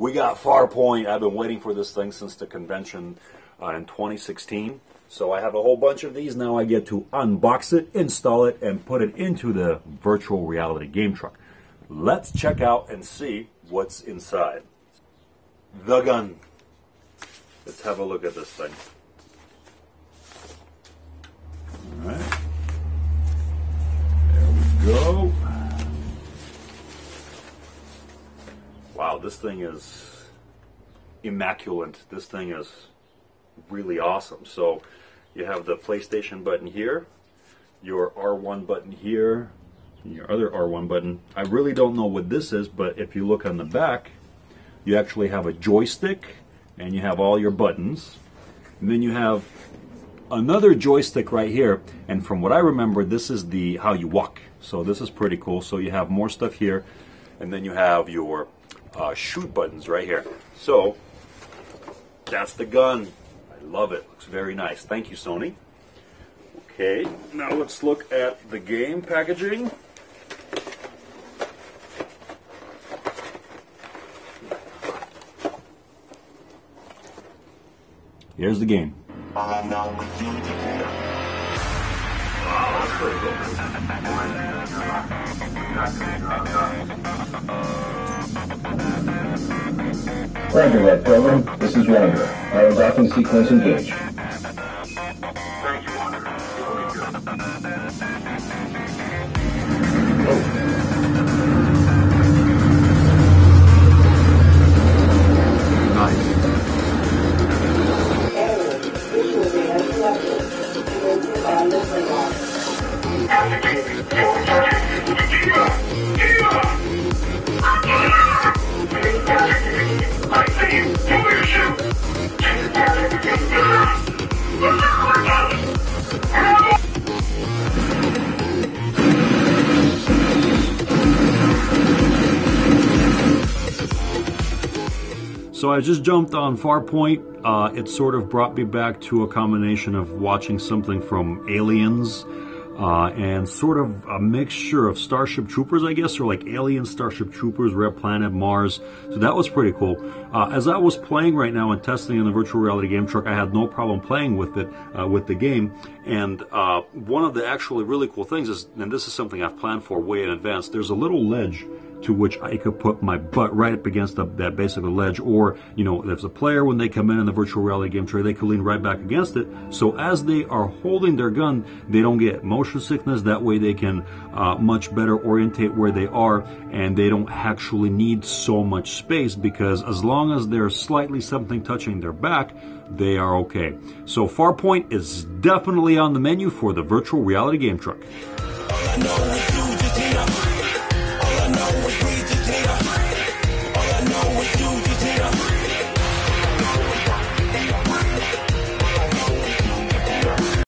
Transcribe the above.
We got Farpoint. I've been waiting for this thing since the convention uh, in 2016. So I have a whole bunch of these. Now I get to unbox it, install it, and put it into the virtual reality game truck. Let's check out and see what's inside. The gun. Let's have a look at this thing. All right. This thing is immaculate. This thing is really awesome. So you have the PlayStation button here, your R1 button here, your other R1 button. I really don't know what this is, but if you look on the back, you actually have a joystick and you have all your buttons. And then you have another joystick right here. And from what I remember, this is the how you walk. So this is pretty cool. So you have more stuff here. And then you have your uh, shoot buttons right here. So that's the gun. I love it. Looks very nice. Thank you, Sony. Okay, now let's look at the game packaging. Here's the game. Roger that program. This is Wanderer. Our docking sequence engaged. So I just jumped on Farpoint. Uh, it sort of brought me back to a combination of watching something from Aliens uh, and sort of a mixture of Starship Troopers, I guess, or like Alien Starship Troopers, Red Planet, Mars. So that was pretty cool. Uh, as I was playing right now and testing in the virtual reality game truck, I had no problem playing with it, uh, with the game. And uh, one of the actually really cool things is, and this is something I've planned for way in advance, there's a little ledge to which I could put my butt right up against the, that basic ledge. Or, you know, if a player, when they come in in the virtual reality game tray, they can lean right back against it. So as they are holding their gun, they don't get motion sickness. That way they can uh, much better orientate where they are and they don't actually need so much space because as long as there's slightly something touching their back, they are okay. So Farpoint is definitely on the menu for the virtual reality game truck.